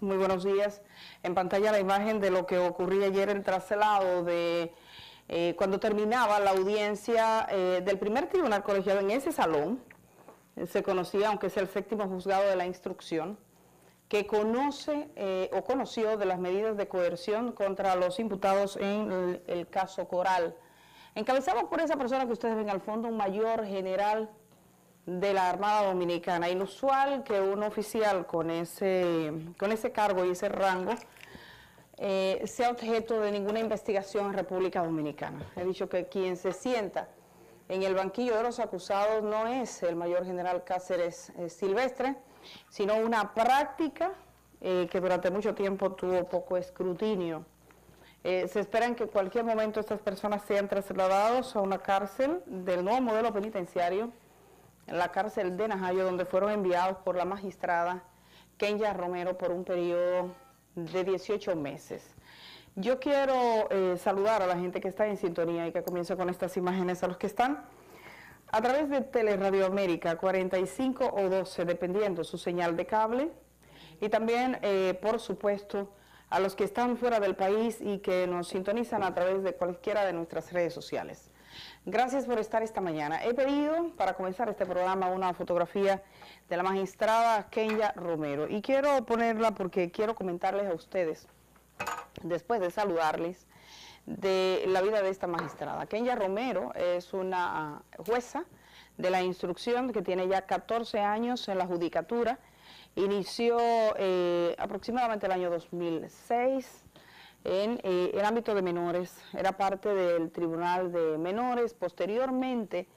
muy buenos días. En pantalla la imagen de lo que ocurría ayer en traslado de eh, cuando terminaba la audiencia eh, del primer tribunal colegiado en ese salón. Eh, se conocía, aunque es el séptimo juzgado de la instrucción, que conoce o conoció de las medidas de coerción contra los imputados en el, el caso Coral. Encabezado por esa persona que ustedes ven al fondo, un mayor general de la Armada Dominicana. Inusual que un oficial con ese, con ese cargo y ese rango eh, sea objeto de ninguna investigación en República Dominicana. He dicho que quien se sienta en el banquillo de los acusados no es el mayor general Cáceres eh, Silvestre, sino una práctica eh, que durante mucho tiempo tuvo poco escrutinio. se espera en que en cualquier momento estas personas sean trasladados a una cárcel del nuevo modelo penitenciario en la cárcel de Najayo, donde fueron enviados por la magistrada Kenya Romero por un periodo de 18 meses. Yo quiero eh, saludar a la gente que está en sintonía y que comienza con estas imágenes a los que están a través de Teleradio América 45 o 12, dependiendo su señal de cable, y también, eh, por supuesto, a los que están fuera del país y que nos sintonizan a través de cualquiera de nuestras redes sociales. Gracias por estar esta mañana. He pedido, para comenzar este programa, una fotografía de la magistrada Kenya Romero. Y quiero ponerla porque quiero comentarles a ustedes, después de saludarles, de la vida de esta magistrada. Kenya Romero es una jueza de la instrucción que tiene ya 14 años en la judicatura. Inició eh, aproximadamente el año 2006 en eh, el ámbito de menores, era parte del Tribunal de Menores. Posteriormente,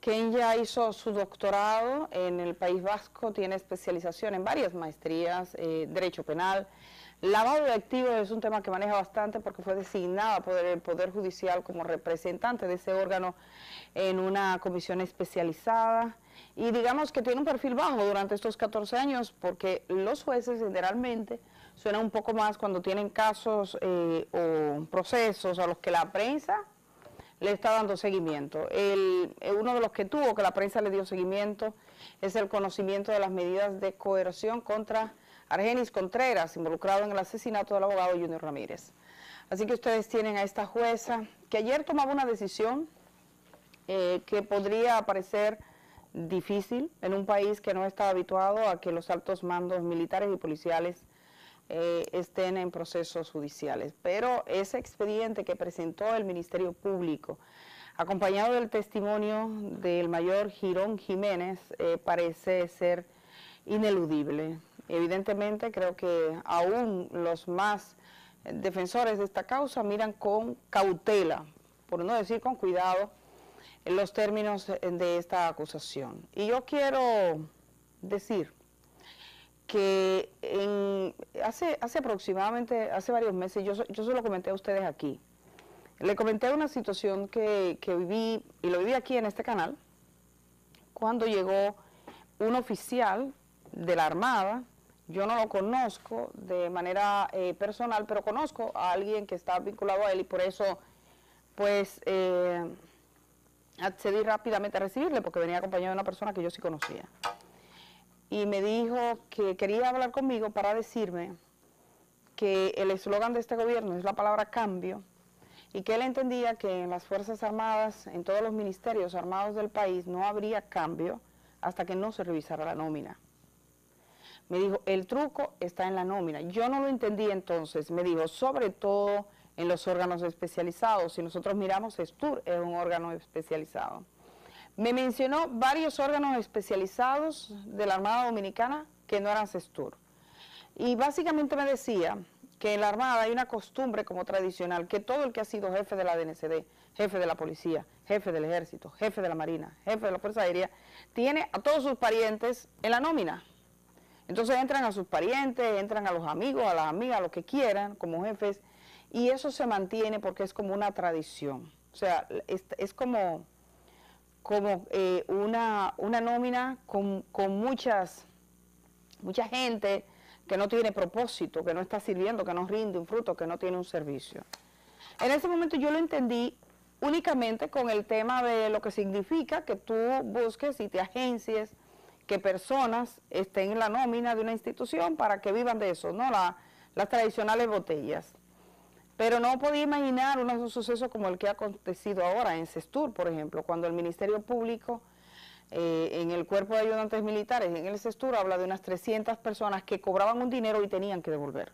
quien ya hizo su doctorado en el País Vasco, tiene especialización en varias maestrías, eh, Derecho Penal. Lavado de activos es un tema que maneja bastante porque fue designada por el Poder Judicial como representante de ese órgano en una comisión especializada y digamos que tiene un perfil bajo durante estos 14 años porque los jueces generalmente suena un poco más cuando tienen casos eh, o procesos a los que la prensa le está dando seguimiento. El, eh, uno de los que tuvo que la prensa le dio seguimiento es el conocimiento de las medidas de coerción contra Argenis Contreras, involucrado en el asesinato del abogado Junior Ramírez. Así que ustedes tienen a esta jueza que ayer tomaba una decisión eh, que podría parecer difícil en un país que no está habituado a que los altos mandos militares y policiales eh, estén en procesos judiciales. Pero ese expediente que presentó el Ministerio Público, acompañado del testimonio del mayor Girón Jiménez, eh, parece ser ineludible. Evidentemente creo que aún los más defensores de esta causa miran con cautela, por no decir con cuidado, los términos de esta acusación. Y yo quiero decir que en, hace, hace aproximadamente, hace varios meses, yo, yo se lo comenté a ustedes aquí, le comenté una situación que, viví, y lo viví aquí en este canal, cuando llegó un oficial de la Armada, yo no lo conozco de manera eh, personal, pero conozco a alguien que está vinculado a él y por eso, pues, eh, accedí rápidamente a recibirle porque venía acompañado de una persona que yo sí conocía y me dijo que quería hablar conmigo para decirme que el eslogan de este gobierno es la palabra cambio y que él entendía que en las Fuerzas Armadas, en todos los ministerios armados del país, no habría cambio hasta que no se revisara la nómina. Me dijo, el truco está en la nómina. Yo no lo entendí entonces. Me dijo, sobre todo en los órganos especializados. Si nosotros miramos, STUR es un órgano especializado. Me mencionó varios órganos especializados de la Armada Dominicana que no eran CESTUR. Y básicamente me decía que en la Armada hay una costumbre como tradicional, que todo el que ha sido jefe de la DNCD, jefe de la policía, jefe del ejército, jefe de la marina, jefe de la Fuerza Aérea, tiene a todos sus parientes en la nómina. Entonces entran a sus parientes, entran a los amigos, a las amigas, a lo que quieran como jefes, y eso se mantiene porque es como una tradición. O sea, es como como eh, una, una, nómina con, muchas, mucha gente que no tiene propósito, que no está sirviendo, que no rinde un fruto, que no tiene un servicio. En ese momento yo lo entendí únicamente con el tema de lo que significa que tú busques y te agencies que personas estén en la nómina de una institución para que vivan de eso, ¿no? las tradicionales botellas. Pero no podía imaginar un suceso como el que ha acontecido ahora en Cestur, por ejemplo, cuando el Ministerio Público, eh, en el cuerpo de ayudantes militares, en el Cestur, habla de unas 300 personas que cobraban un dinero y tenían que devolver.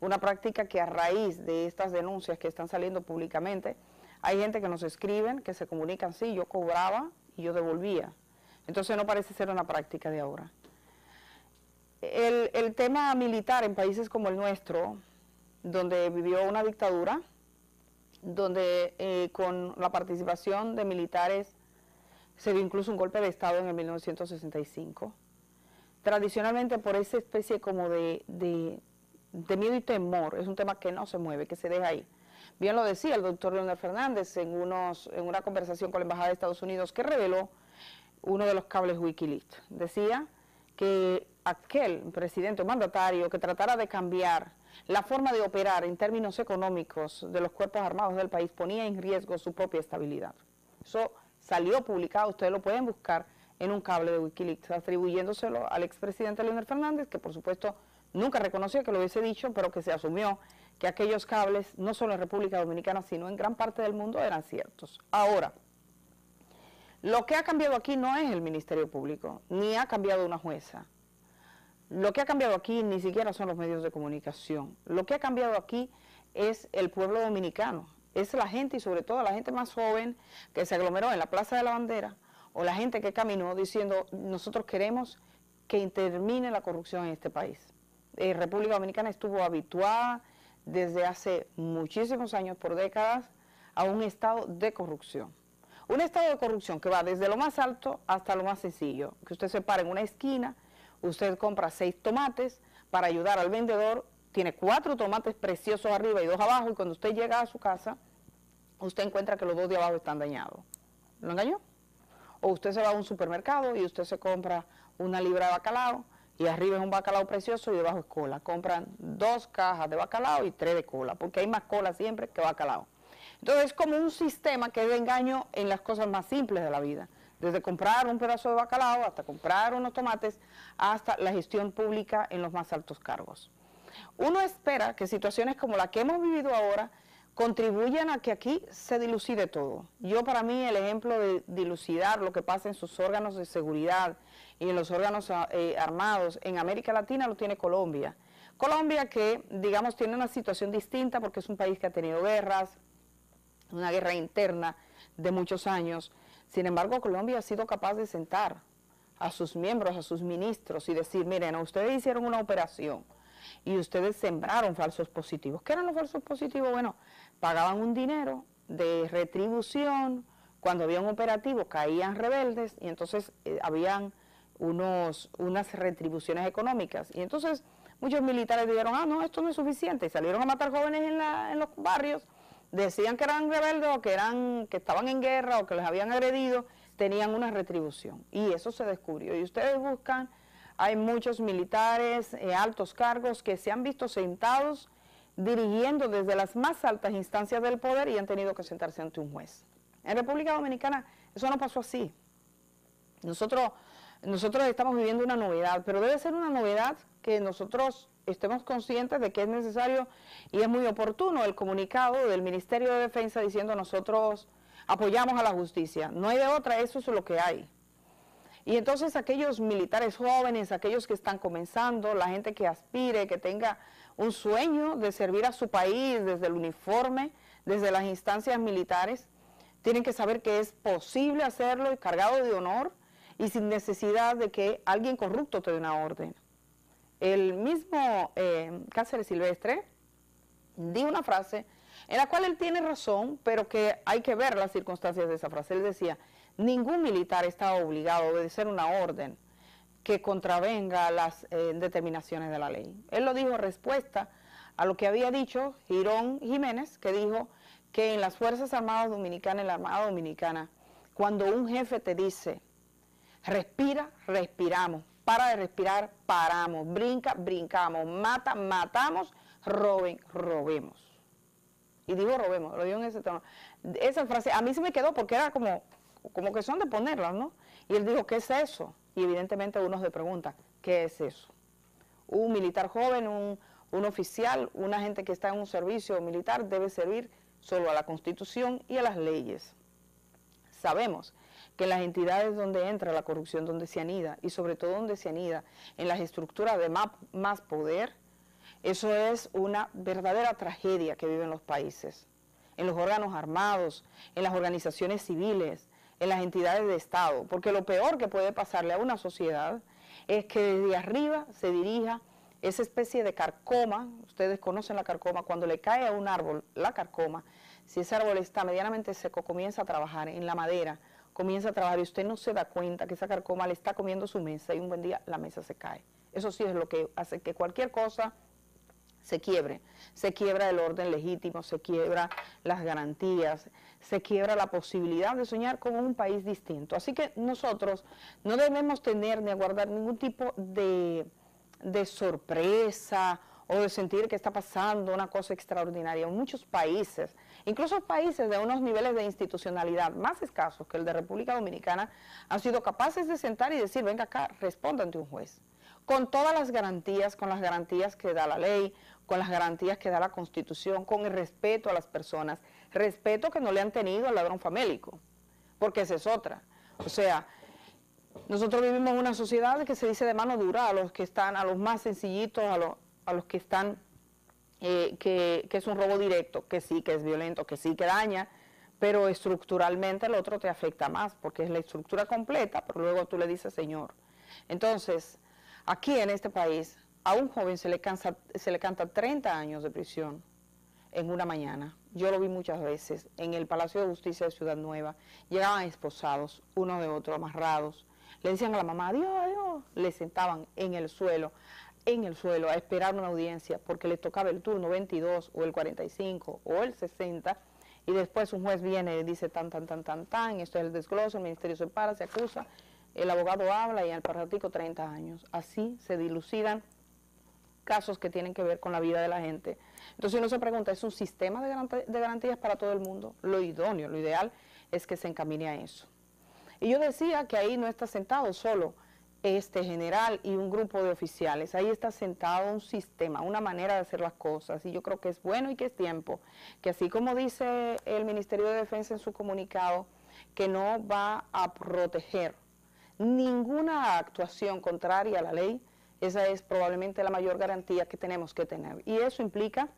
Una práctica que a raíz de estas denuncias que están saliendo públicamente, hay gente que nos escriben, que se comunican, sí, yo cobraba y yo devolvía. Entonces no parece ser una práctica de ahora. El, tema militar en países como el nuestro, donde vivió una dictadura, donde eh, con la participación de militares se dio incluso un golpe de Estado en el 1965, tradicionalmente por esa especie como de, de miedo y temor, es un tema que no se mueve, que se deja ahí. Bien lo decía el doctor Leonel Fernández en, unos, en una conversación con la Embajada de Estados Unidos que reveló uno de los cables Wikileaks. Decía que aquel presidente o mandatario que tratara de cambiar la forma de operar en términos económicos de los cuerpos armados del país ponía en riesgo su propia estabilidad. Eso salió publicado, ustedes lo pueden buscar en un cable de Wikileaks, atribuyéndoselo al expresidente Leonel Fernández, que por supuesto nunca reconoció que lo hubiese dicho, pero que se asumió que aquellos cables, no solo en República Dominicana, sino en gran parte del mundo, eran ciertos. Ahora, lo que ha cambiado aquí no es el Ministerio Público, ni ha cambiado una jueza. Lo que ha cambiado aquí ni siquiera son los medios de comunicación. Lo que ha cambiado aquí es el pueblo dominicano, es la gente y sobre todo la gente más joven que se aglomeró en la Plaza de la Bandera o la gente que caminó diciendo nosotros queremos que termine la corrupción en este país. Eh, República Dominicana estuvo habituada desde hace muchísimos años, por décadas, a un estado de corrupción. Un estado de corrupción que va desde lo más alto hasta lo más sencillo, que usted se para en una esquina, usted compra seis tomates para ayudar al vendedor, tiene cuatro tomates preciosos arriba y dos abajo, y cuando usted llega a su casa, usted encuentra que los dos de abajo están dañados. ¿Lo engañó? O usted se va a un supermercado y usted se compra una libra de bacalao, y arriba es un bacalao precioso y debajo es cola. Compran dos cajas de bacalao y tres de cola, porque hay más cola siempre que bacalao. Entonces es como un sistema que es de engaño en las cosas más simples de la vida. Desde comprar un pedazo de bacalao hasta comprar unos tomates, hasta la gestión pública en los más altos cargos. Uno espera que situaciones como la que hemos vivido ahora contribuyan a que aquí se dilucide todo. Yo para mí el ejemplo de dilucidar lo que pasa en sus órganos de seguridad y en los órganos eh, armados en América Latina lo tiene Colombia. Colombia que, digamos, tiene una situación distinta porque es un país que ha tenido guerras, una guerra interna de muchos años. Sin embargo, Colombia ha sido capaz de sentar a sus miembros, a sus ministros y decir, miren, ustedes hicieron una operación y ustedes sembraron falsos positivos. ¿Qué eran los falsos positivos? Bueno, pagaban un dinero de retribución, cuando había un operativo caían rebeldes y entonces eh, habían unos, unas retribuciones económicas. Y entonces muchos militares dijeron, ah, no, esto no es suficiente, y salieron a matar jóvenes en, la, en los barrios decían que eran rebeldes o que, eran, que estaban en guerra o que les habían agredido, tenían una retribución. Y eso se descubrió. Y ustedes buscan, hay muchos militares, eh, altos cargos que se han visto sentados dirigiendo desde las más altas instancias del poder y han tenido que sentarse ante un juez. En República Dominicana eso no pasó así. Nosotros, nosotros estamos viviendo una novedad, pero debe ser una novedad que nosotros estemos conscientes de que es necesario y es muy oportuno el comunicado del Ministerio de Defensa diciendo nosotros apoyamos a la justicia. No hay de otra, eso es lo que hay. Y entonces aquellos militares jóvenes, aquellos que están comenzando, la gente que aspire, que tenga un sueño de servir a su país desde el uniforme, desde las instancias militares, tienen que saber que es posible hacerlo y cargado de honor y sin necesidad de que alguien corrupto te dé una orden. El mismo eh, Cáceres Silvestre dijo una frase en la cual él tiene razón, pero que hay que ver las circunstancias de esa frase. Él decía, ningún militar está obligado a obedecer una orden que contravenga las eh, determinaciones de la ley. Él lo dijo en respuesta a lo que había dicho Girón Jiménez, que dijo que en las Fuerzas Armadas Dominicanas, en la Armada Dominicana, cuando un jefe te dice, respira, respiramos, para de respirar, paramos, brinca, brincamos, mata, matamos, roben, robemos. Y digo robemos, lo digo en ese tono. Esa frase a mí se me quedó porque era como, como que son de ponerlas, ¿no? Y él dijo, ¿qué es eso? Y evidentemente uno se pregunta, ¿qué es eso? Un militar joven, un, un oficial, una gente que está en un servicio militar debe servir solo a la Constitución y a las leyes. Sabemos que las entidades donde entra la corrupción, donde se anida, y sobre todo donde se anida en las estructuras de más, poder, eso es una verdadera tragedia que viven los países, en los órganos armados, en las organizaciones civiles, en las entidades de Estado, porque lo peor que puede pasarle a una sociedad es que desde arriba se dirija esa especie de carcoma, ustedes conocen la carcoma, cuando le cae a un árbol la carcoma, si ese árbol está medianamente seco, comienza a trabajar en la madera, comienza a trabajar y usted no se da cuenta que esa carcoma le está comiendo su mesa y un buen día la mesa se cae. Eso sí es lo que hace que cualquier cosa se quiebre. Se quiebra el orden legítimo, se quiebra las garantías, se quiebra la posibilidad de soñar con un país distinto. Así que nosotros no debemos tener ni aguardar ningún tipo de, de sorpresa o de sentir que está pasando una cosa extraordinaria. En muchos países, incluso países de unos niveles de institucionalidad más escasos que el de República Dominicana, han sido capaces de sentar y decir, venga acá, responda ante un juez. Con todas las garantías, con las garantías que da la ley, con las garantías que da la Constitución, con el respeto a las personas, respeto que no le han tenido al ladrón famélico, porque esa es otra. O sea, nosotros vivimos en una sociedad que se dice de mano dura a los que están, a los más sencillitos, a los a los que están, eh, que, es un robo directo, que sí, que es violento, que sí, que daña, pero estructuralmente el otro te afecta más, porque es la estructura completa, pero luego tú le dices, señor. Entonces, aquí en este país, a un joven se le, cansa, se le canta 30 años de prisión en una mañana. Yo lo vi muchas veces en el Palacio de Justicia de Ciudad Nueva. Llegaban esposados, uno de otro, amarrados. Le decían a la mamá, adiós, adiós. Le sentaban en el suelo en el suelo a esperar una audiencia porque le tocaba el turno 22 o el 45 o el 60 y después un juez viene y dice tan, tan, tan, tan, tan, esto es el desgloso, el ministerio se para, se acusa, el abogado habla y al ratico 30 años. Así se dilucidan casos que tienen que ver con la vida de la gente. Entonces uno se pregunta, ¿es un sistema de garantías para todo el mundo? Lo idóneo, lo ideal es que se encamine a eso. Y yo decía que ahí no está sentado solo este general y un grupo de oficiales. Ahí está sentado un sistema, una manera de hacer las cosas y yo creo que es bueno y que es tiempo, que así como dice el Ministerio de Defensa en su comunicado, que no va a proteger ninguna actuación contraria a la ley, esa es probablemente la mayor garantía que tenemos que tener. Y eso implica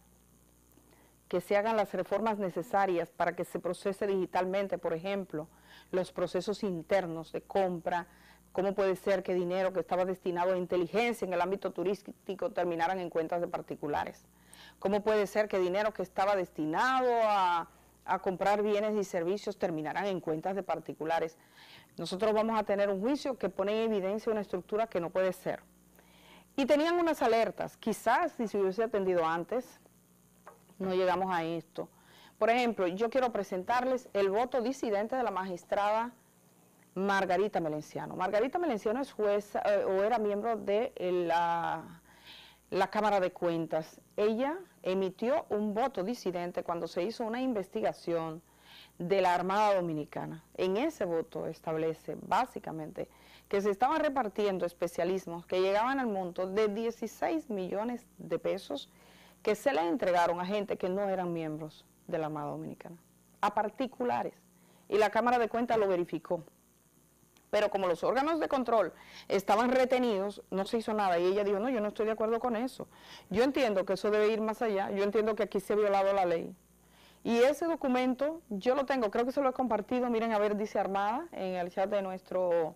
que se hagan las reformas necesarias para que se procese digitalmente, por ejemplo, los procesos internos de compra, ¿Cómo puede ser que dinero que estaba destinado a inteligencia en el ámbito turístico terminaran en cuentas de particulares? ¿Cómo puede ser que dinero que estaba destinado a, comprar bienes y servicios terminaran en cuentas de particulares? Nosotros vamos a tener un juicio que pone en evidencia una estructura que no puede ser. Y tenían unas alertas, quizás si se hubiese atendido antes, no llegamos a esto. Por ejemplo, yo quiero presentarles el voto disidente de la magistrada Margarita Melenciano. Margarita Melenciano es jueza eh, o era miembro de la, la Cámara de Cuentas. Ella emitió un voto disidente cuando se hizo una investigación de la Armada Dominicana. En ese voto establece básicamente que se estaban repartiendo especialismos que llegaban al monto de 16 millones de pesos que se le entregaron a gente que no eran miembros de la Armada Dominicana, a particulares. Y la Cámara de Cuentas lo verificó pero como los órganos de control estaban retenidos, no se hizo nada. Y ella dijo, no, yo no estoy de acuerdo con eso. Yo entiendo que eso debe ir más allá, yo entiendo que aquí se ha violado la ley. Y ese documento, yo lo tengo, creo que se lo he compartido, miren, a ver, dice Armada, en el chat de nuestro,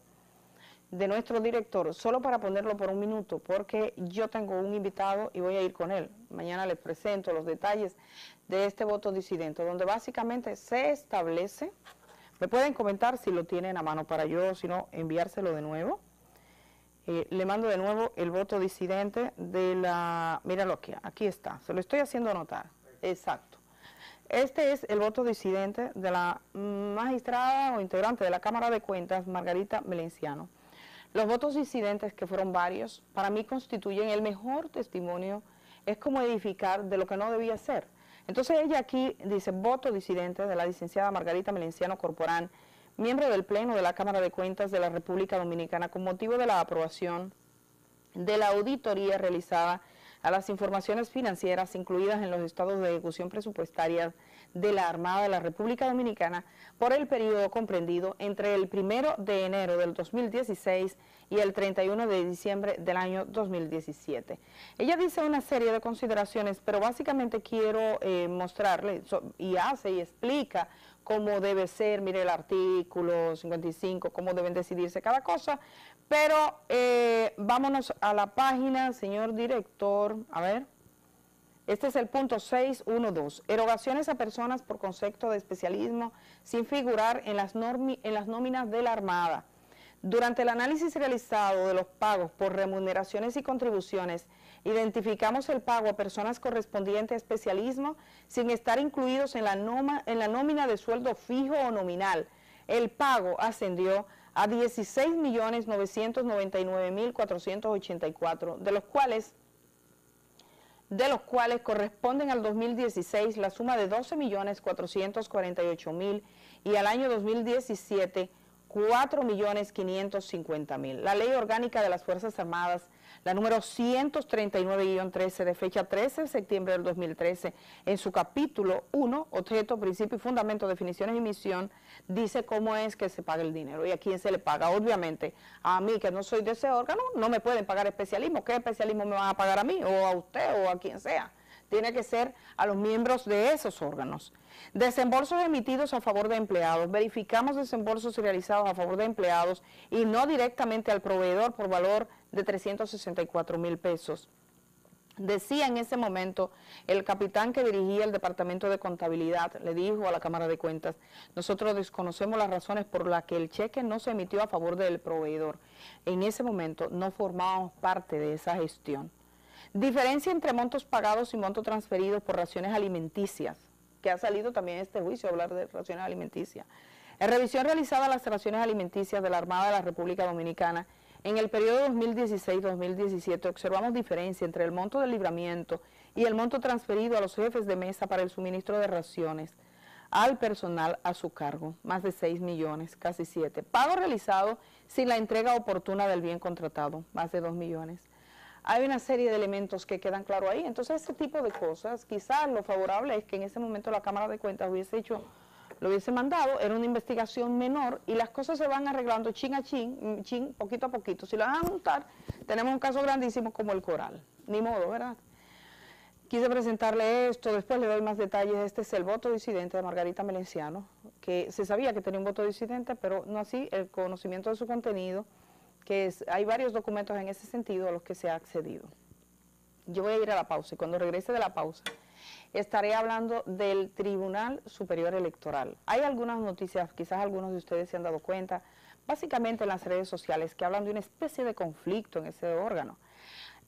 de nuestro director, solo para ponerlo por un minuto, porque yo tengo un invitado y voy a ir con él. Mañana les presento los detalles de este voto disidente, donde básicamente se establece me pueden comentar si lo tienen a mano para yo, si no, enviárselo de nuevo. Eh, le mando de nuevo el voto disidente de la... Míralo aquí, aquí está, se lo estoy haciendo notar. Exacto. Este es el voto disidente de la magistrada o integrante de la Cámara de Cuentas, Margarita Melenciano. Los votos disidentes, que fueron varios, para mí constituyen el mejor testimonio, es como edificar de lo que no debía ser. Entonces ella aquí dice, voto disidente de la licenciada Margarita Melenciano Corporán, miembro del Pleno de la Cámara de Cuentas de la República Dominicana, con motivo de la aprobación de la auditoría realizada a las informaciones financieras incluidas en los estados de ejecución presupuestaria de la Armada de la República Dominicana por el periodo comprendido entre el 1 de enero del 2016 y el 31 de diciembre del año 2017. Ella dice una serie de consideraciones, pero básicamente quiero eh, mostrarle, y hace y explica cómo debe ser, mire el artículo 55, cómo deben decidirse cada cosa, pero eh, vámonos a la página, señor director, a ver. Este es el punto 612. Erogaciones a personas por concepto de especialismo sin figurar en las, en las nóminas de la Armada. Durante el análisis realizado de los pagos por remuneraciones y contribuciones, identificamos el pago a personas correspondientes a especialismo sin estar incluidos en la, en la nómina de sueldo fijo o nominal. El pago ascendió a 16.999.484, de los cuales de los cuales corresponden al 2016 la suma de 12.448.000 y al año 2017 4.550.000. La Ley Orgánica de las Fuerzas Armadas la número 139-13 de fecha 13 de septiembre del 2013, en su capítulo 1, objeto, principio y fundamento, definiciones y misión, dice cómo es que se paga el dinero y a quién se le paga. Obviamente, a mí que no soy de ese órgano, no me pueden pagar especialismo. ¿Qué especialismo me van a pagar a mí o a usted o a quien sea? Tiene que ser a los miembros de esos órganos. Desembolsos emitidos a favor de empleados. Verificamos desembolsos realizados a favor de empleados y no directamente al proveedor por valor de 364 mil pesos. Decía en ese momento el capitán que dirigía el departamento de contabilidad, le dijo a la Cámara de Cuentas, nosotros desconocemos las razones por las que el cheque no se emitió a favor del proveedor. En ese momento no formábamos parte de esa gestión. Diferencia entre montos pagados y montos transferidos por raciones alimenticias, que ha salido también este juicio a hablar de raciones alimenticias. En revisión realizada a las raciones alimenticias de la Armada de la República Dominicana, en el periodo 2016-2017 observamos diferencia entre el monto del libramiento y el monto transferido a los jefes de mesa para el suministro de raciones al personal a su cargo, más de 6 millones, casi 7. Pago realizado sin la entrega oportuna del bien contratado, más de 2 millones. Hay una serie de elementos que quedan claros ahí. Entonces, este tipo de cosas, quizás lo favorable es que en ese momento la Cámara de Cuentas hubiese hecho lo hubiese mandado, era una investigación menor y las cosas se van arreglando chin a chin, chin, poquito a poquito. Si lo van a juntar, tenemos un caso grandísimo como el coral. Ni modo, ¿verdad? Quise presentarle esto, después le doy más detalles. Este es el voto disidente de Margarita Melenciano, que se sabía que tenía un voto disidente, pero no así el conocimiento de su contenido, que es, hay varios documentos en ese sentido a los que se ha accedido. Yo voy a ir a la pausa y cuando regrese de la pausa estaré hablando del Tribunal Superior Electoral. Hay algunas noticias, quizás algunos de ustedes se han dado cuenta, básicamente en las redes sociales, que hablan de una especie de conflicto en ese órgano.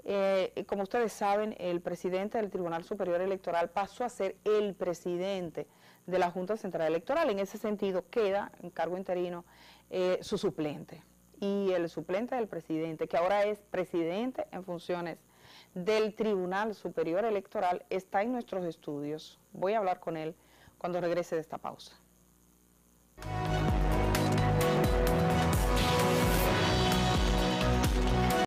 Eh, como ustedes saben, el presidente del Tribunal Superior Electoral pasó a ser el presidente de la Junta Central Electoral. En ese sentido, queda en cargo interino eh, su suplente y el suplente del presidente, que ahora es presidente en funciones del Tribunal Superior Electoral, está en nuestros estudios. Voy a hablar con él cuando regrese de esta pausa.